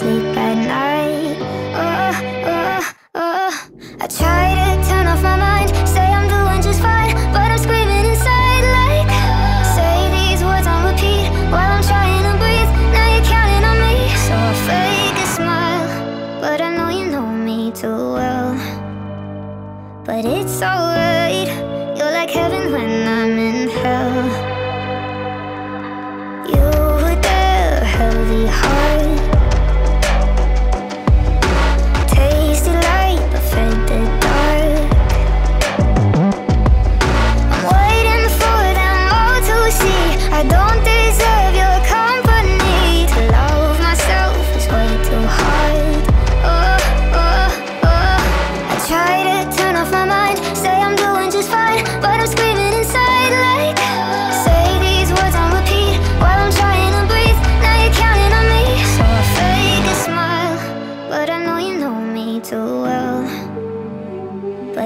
sleep at night. Oh, oh, oh I try to turn off my mind Say I'm doing just fine But I'm screaming inside like Say these words on repeat While I'm trying to breathe. Now you're counting on me. So I fake a smile But I know you know me too well. But it's alright You're like heaven when I'm in hell. You were there, heavy heart.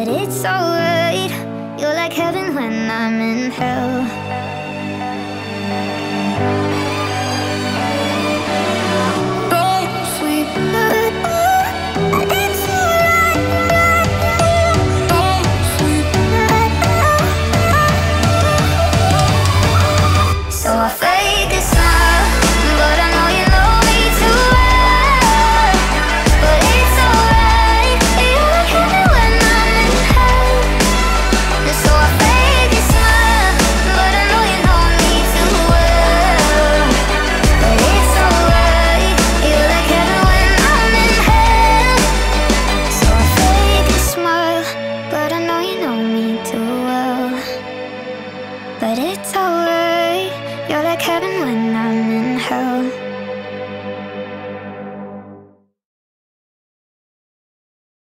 But it's alright, you're like heaven when I'm in hell. away. You're like heaven when I'm in hell.